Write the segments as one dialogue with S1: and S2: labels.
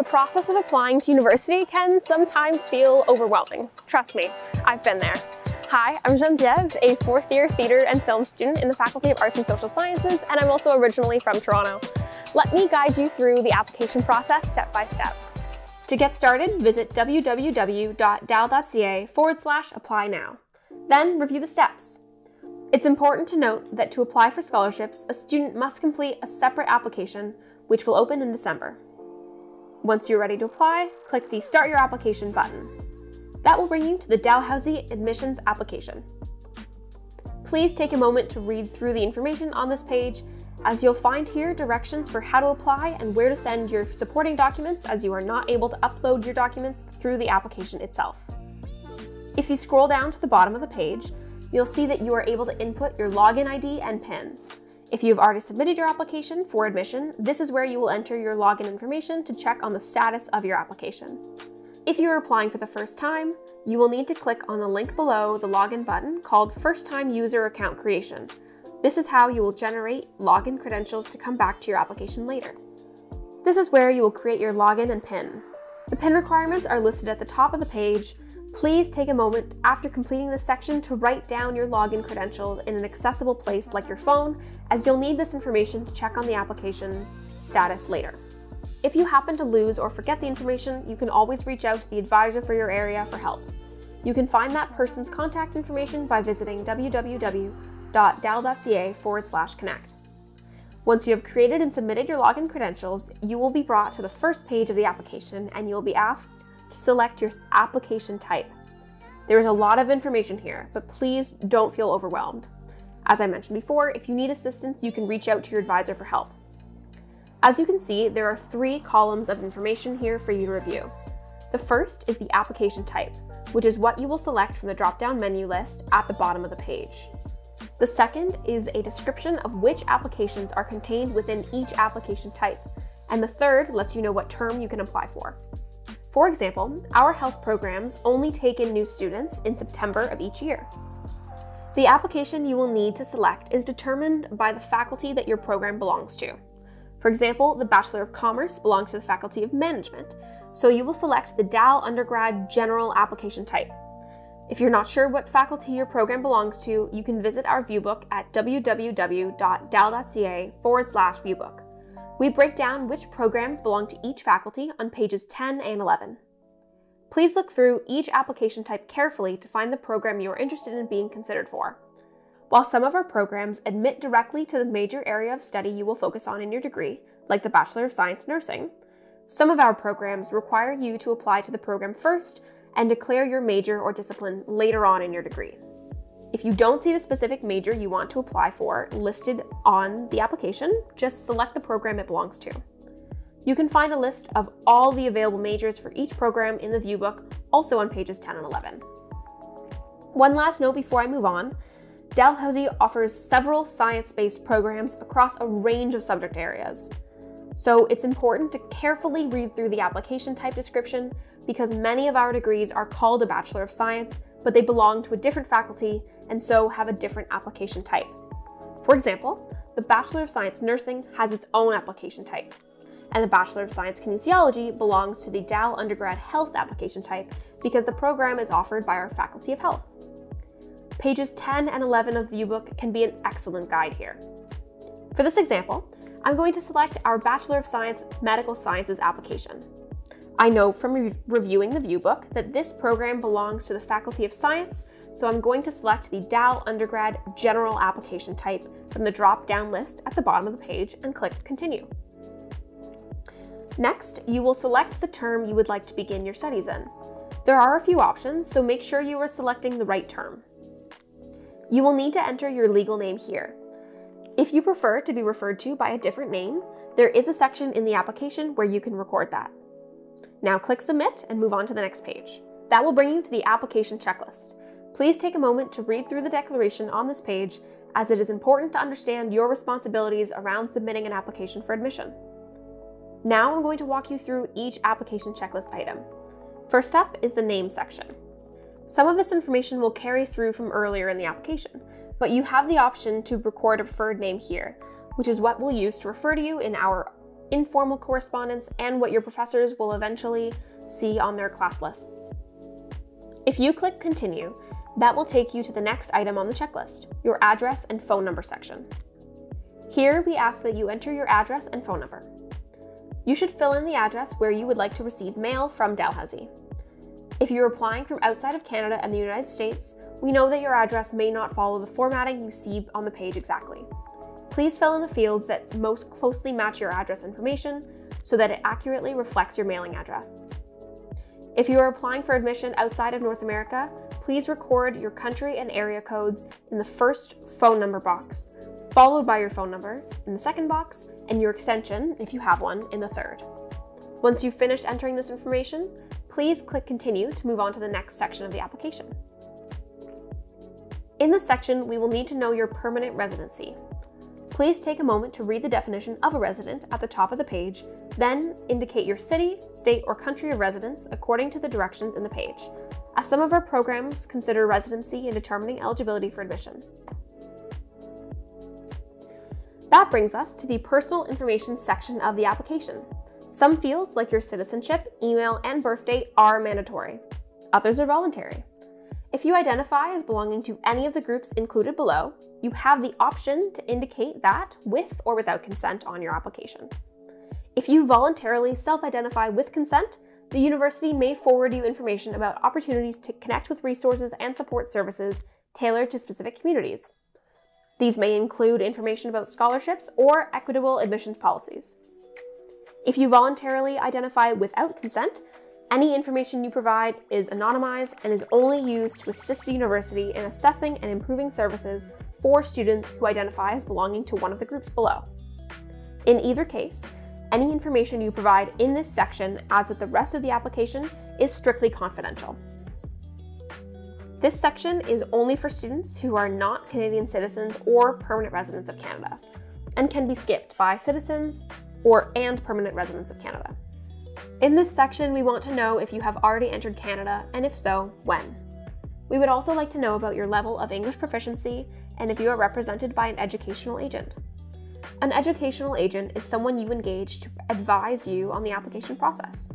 S1: The process of applying to university can sometimes feel overwhelming. Trust me, I've been there. Hi, I'm Genevieve, a fourth year theatre and film student in the Faculty of Arts and Social Sciences, and I'm also originally from Toronto. Let me guide you through the application process step by step. To get started, visit www.dal.ca forward slash apply now. Then review the steps. It's important to note that to apply for scholarships, a student must complete a separate application, which will open in December. Once you're ready to apply, click the Start Your Application button. That will bring you to the Dalhousie Admissions application. Please take a moment to read through the information on this page as you'll find here directions for how to apply and where to send your supporting documents as you are not able to upload your documents through the application itself. If you scroll down to the bottom of the page, you'll see that you are able to input your login ID and PIN. If you have already submitted your application for admission, this is where you will enter your login information to check on the status of your application. If you are applying for the first time, you will need to click on the link below the login button called First Time User Account Creation, this is how you will generate login credentials to come back to your application later. This is where you will create your login and PIN. The PIN requirements are listed at the top of the page. Please take a moment after completing this section to write down your login credentials in an accessible place like your phone, as you'll need this information to check on the application status later. If you happen to lose or forget the information, you can always reach out to the advisor for your area for help. You can find that person's contact information by visiting www.dal.ca forward slash connect. Once you have created and submitted your login credentials, you will be brought to the first page of the application and you will be asked to select your application type. There is a lot of information here, but please don't feel overwhelmed. As I mentioned before, if you need assistance, you can reach out to your advisor for help. As you can see, there are three columns of information here for you to review. The first is the application type, which is what you will select from the drop-down menu list at the bottom of the page. The second is a description of which applications are contained within each application type. And the third lets you know what term you can apply for. For example, our health programs only take in new students in September of each year. The application you will need to select is determined by the faculty that your program belongs to. For example, the Bachelor of Commerce belongs to the Faculty of Management, so you will select the DAL undergrad general application type. If you're not sure what faculty your program belongs to, you can visit our viewbook at www.dal.ca forward slash viewbook. We break down which programs belong to each faculty on pages 10 and 11. Please look through each application type carefully to find the program you are interested in being considered for. While some of our programs admit directly to the major area of study you will focus on in your degree, like the Bachelor of Science Nursing, some of our programs require you to apply to the program first and declare your major or discipline later on in your degree. If you don't see the specific major you want to apply for listed on the application, just select the program it belongs to. You can find a list of all the available majors for each program in the viewbook, also on pages 10 and 11. One last note before I move on, Dalhousie offers several science-based programs across a range of subject areas. So it's important to carefully read through the application type description because many of our degrees are called a Bachelor of Science, but they belong to a different faculty and so have a different application type. For example, the Bachelor of Science Nursing has its own application type, and the Bachelor of Science Kinesiology belongs to the Dal Undergrad Health application type because the program is offered by our Faculty of Health. Pages 10 and 11 of the viewbook can be an excellent guide here. For this example, I'm going to select our Bachelor of Science Medical Sciences application. I know from re reviewing the viewbook that this program belongs to the Faculty of Science, so I'm going to select the DAL Undergrad General Application type from the drop-down list at the bottom of the page and click Continue. Next, you will select the term you would like to begin your studies in. There are a few options, so make sure you are selecting the right term. You will need to enter your legal name here. If you prefer to be referred to by a different name, there is a section in the application where you can record that. Now click Submit and move on to the next page. That will bring you to the application checklist. Please take a moment to read through the declaration on this page as it is important to understand your responsibilities around submitting an application for admission. Now I'm going to walk you through each application checklist item. First up is the name section. Some of this information will carry through from earlier in the application, but you have the option to record a preferred name here, which is what we'll use to refer to you in our informal correspondence, and what your professors will eventually see on their class lists. If you click Continue, that will take you to the next item on the checklist, your address and phone number section. Here, we ask that you enter your address and phone number. You should fill in the address where you would like to receive mail from Dalhousie. If you're applying from outside of Canada and the United States, we know that your address may not follow the formatting you see on the page exactly. Please fill in the fields that most closely match your address information so that it accurately reflects your mailing address. If you are applying for admission outside of North America, please record your country and area codes in the first phone number box, followed by your phone number in the second box, and your extension, if you have one, in the third. Once you've finished entering this information, please click Continue to move on to the next section of the application. In this section, we will need to know your permanent residency. Please take a moment to read the definition of a resident at the top of the page, then indicate your city, state, or country of residence according to the directions in the page, as some of our programs consider residency in determining eligibility for admission. That brings us to the personal information section of the application. Some fields, like your citizenship, email, and birth date, are mandatory. Others are voluntary. If you identify as belonging to any of the groups included below, you have the option to indicate that with or without consent on your application. If you voluntarily self-identify with consent, the university may forward you information about opportunities to connect with resources and support services tailored to specific communities. These may include information about scholarships or equitable admissions policies. If you voluntarily identify without consent, any information you provide is anonymized and is only used to assist the university in assessing and improving services for students who identify as belonging to one of the groups below. In either case, any information you provide in this section, as with the rest of the application, is strictly confidential. This section is only for students who are not Canadian citizens or permanent residents of Canada, and can be skipped by citizens or and permanent residents of Canada. In this section, we want to know if you have already entered Canada, and if so, when. We would also like to know about your level of English proficiency and if you are represented by an educational agent. An educational agent is someone you engage to advise you on the application process.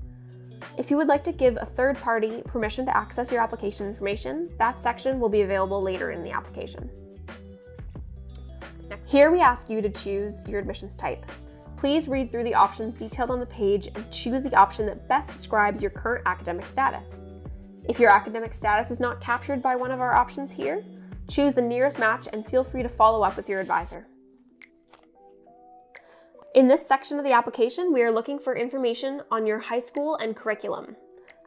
S1: If you would like to give a third party permission to access your application information, that section will be available later in the application. Here we ask you to choose your admissions type. Please read through the options detailed on the page and choose the option that best describes your current academic status. If your academic status is not captured by one of our options here, choose the nearest match and feel free to follow up with your advisor. In this section of the application, we are looking for information on your high school and curriculum.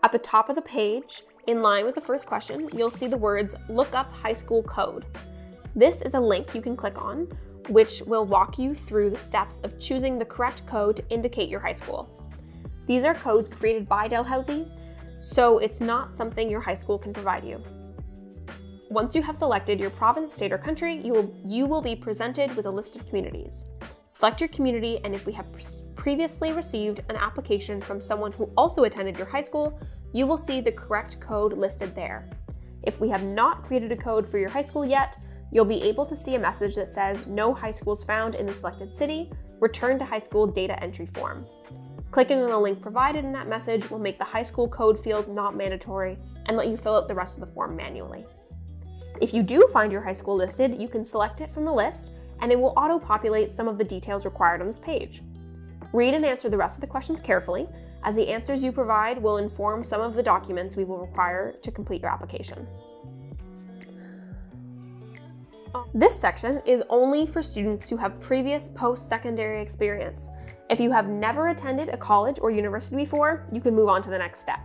S1: At the top of the page, in line with the first question, you'll see the words Look Up High School Code. This is a link you can click on which will walk you through the steps of choosing the correct code to indicate your high school. These are codes created by Dalhousie, so it's not something your high school can provide you. Once you have selected your province, state, or country, you will, you will be presented with a list of communities. Select your community, and if we have previously received an application from someone who also attended your high school, you will see the correct code listed there. If we have not created a code for your high school yet, You'll be able to see a message that says no high schools found in the selected city, return to high school data entry form. Clicking on the link provided in that message will make the high school code field not mandatory and let you fill out the rest of the form manually. If you do find your high school listed, you can select it from the list and it will auto-populate some of the details required on this page. Read and answer the rest of the questions carefully, as the answers you provide will inform some of the documents we will require to complete your application. This section is only for students who have previous post-secondary experience. If you have never attended a college or university before, you can move on to the next step.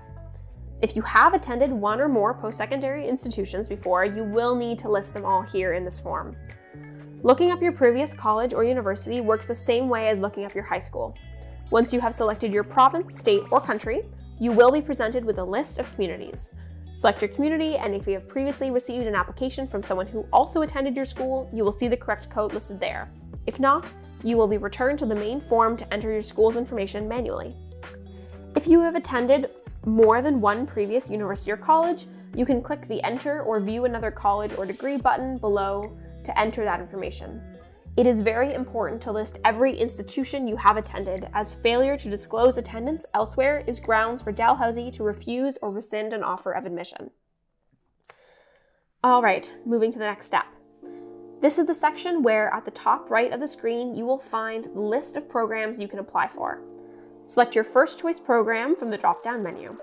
S1: If you have attended one or more post-secondary institutions before, you will need to list them all here in this form. Looking up your previous college or university works the same way as looking up your high school. Once you have selected your province, state, or country, you will be presented with a list of communities. Select your community, and if you have previously received an application from someone who also attended your school, you will see the correct code listed there. If not, you will be returned to the main form to enter your school's information manually. If you have attended more than one previous university or college, you can click the Enter or View Another College or Degree button below to enter that information. It is very important to list every institution you have attended, as failure to disclose attendance elsewhere is grounds for Dalhousie to refuse or rescind an offer of admission. All right, moving to the next step. This is the section where at the top right of the screen you will find the list of programs you can apply for. Select your first choice program from the drop-down menu.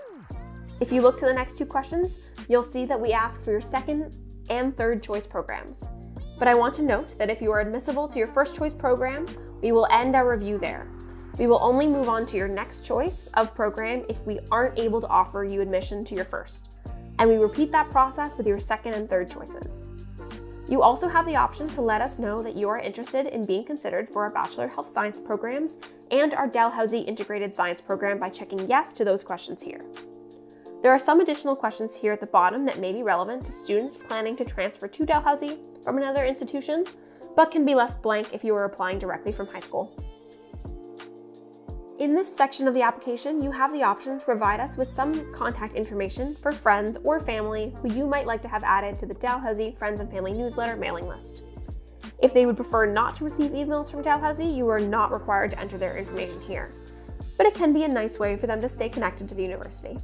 S1: If you look to the next two questions, you'll see that we ask for your second and third choice programs. But I want to note that if you are admissible to your first choice program, we will end our review there. We will only move on to your next choice of program if we aren't able to offer you admission to your first. And we repeat that process with your second and third choices. You also have the option to let us know that you are interested in being considered for our Bachelor of Health Science programs and our Dalhousie Integrated Science program by checking yes to those questions here. There are some additional questions here at the bottom that may be relevant to students planning to transfer to Dalhousie from another institution, but can be left blank if you are applying directly from high school. In this section of the application, you have the option to provide us with some contact information for friends or family who you might like to have added to the Dalhousie Friends and Family newsletter mailing list. If they would prefer not to receive emails from Dalhousie, you are not required to enter their information here. But it can be a nice way for them to stay connected to the university.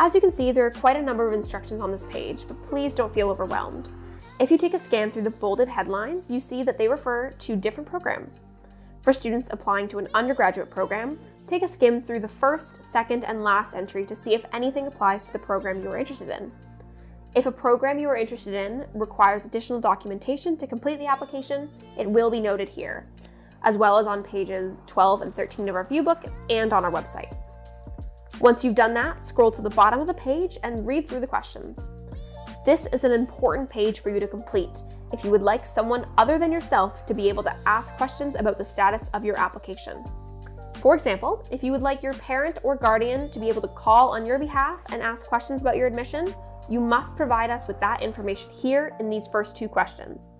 S1: As you can see, there are quite a number of instructions on this page, but please don't feel overwhelmed. If you take a scan through the bolded headlines, you see that they refer to different programs, for students applying to an undergraduate program, take a skim through the first, second, and last entry to see if anything applies to the program you are interested in. If a program you are interested in requires additional documentation to complete the application, it will be noted here, as well as on pages 12 and 13 of our viewbook and on our website. Once you've done that, scroll to the bottom of the page and read through the questions. This is an important page for you to complete if you would like someone other than yourself to be able to ask questions about the status of your application. For example, if you would like your parent or guardian to be able to call on your behalf and ask questions about your admission, you must provide us with that information here in these first two questions.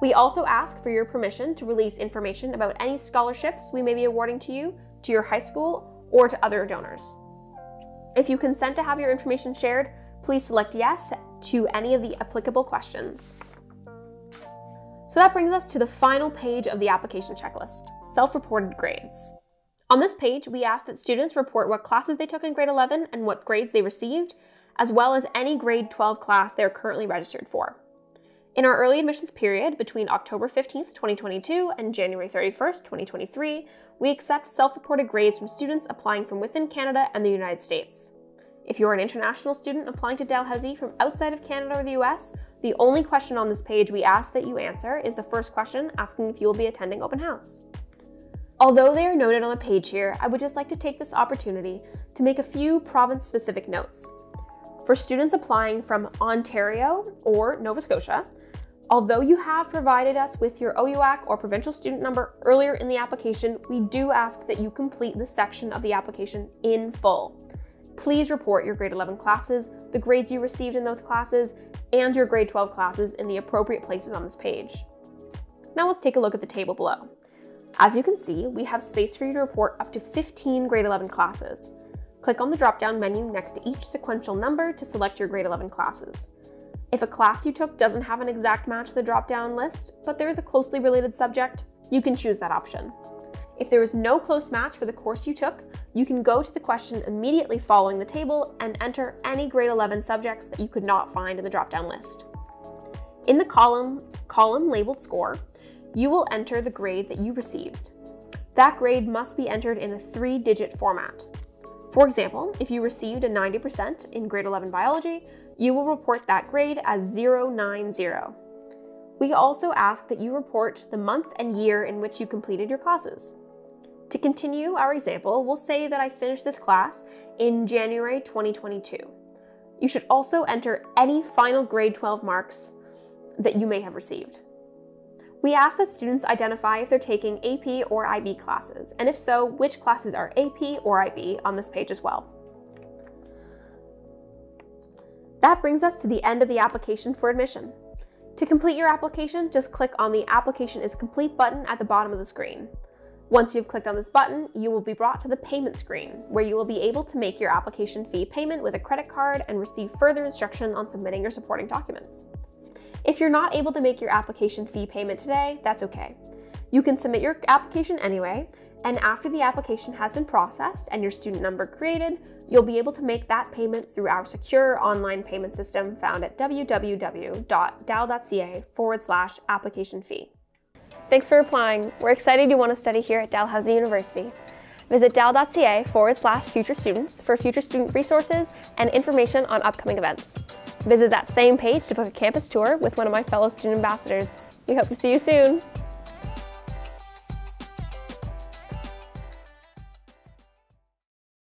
S1: We also ask for your permission to release information about any scholarships we may be awarding to you, to your high school, or to other donors. If you consent to have your information shared, please select yes to any of the applicable questions. So that brings us to the final page of the application checklist, self-reported grades. On this page, we ask that students report what classes they took in grade 11 and what grades they received, as well as any grade 12 class they are currently registered for. In our early admissions period between October 15th, 2022 and January 31st, 2023, we accept self-reported grades from students applying from within Canada and the United States. If you're an international student applying to Dalhousie from outside of Canada or the US, the only question on this page we ask that you answer is the first question asking if you will be attending open house. Although they are noted on the page here, I would just like to take this opportunity to make a few province-specific notes. For students applying from Ontario or Nova Scotia, although you have provided us with your OUAC or provincial student number earlier in the application, we do ask that you complete this section of the application in full. Please report your grade 11 classes, the grades you received in those classes, and your grade 12 classes in the appropriate places on this page. Now let's take a look at the table below. As you can see, we have space for you to report up to 15 grade 11 classes. Click on the drop-down menu next to each sequential number to select your grade 11 classes. If a class you took doesn't have an exact match to the drop-down list, but there is a closely related subject, you can choose that option. If there is no close match for the course you took, you can go to the question immediately following the table and enter any grade 11 subjects that you could not find in the drop-down list. In the column, column labeled score, you will enter the grade that you received. That grade must be entered in a three-digit format. For example, if you received a 90% in grade 11 biology, you will report that grade as 090. We also ask that you report the month and year in which you completed your classes. To continue our example, we'll say that I finished this class in January 2022. You should also enter any final grade 12 marks that you may have received. We ask that students identify if they're taking AP or IB classes, and if so, which classes are AP or IB on this page as well. That brings us to the end of the application for admission. To complete your application, just click on the Application is Complete button at the bottom of the screen. Once you've clicked on this button, you will be brought to the payment screen, where you will be able to make your application fee payment with a credit card and receive further instruction on submitting your supporting documents. If you're not able to make your application fee payment today, that's okay. You can submit your application anyway, and after the application has been processed and your student number created, you'll be able to make that payment through our secure online payment system found at www.dal.ca forward slash application fee. Thanks for applying. We're excited you want to study here at Dalhousie University. Visit dal.ca forward slash future students for future student resources and information on upcoming events. Visit that same page to book a campus tour with one of my fellow student ambassadors. We hope to see you soon.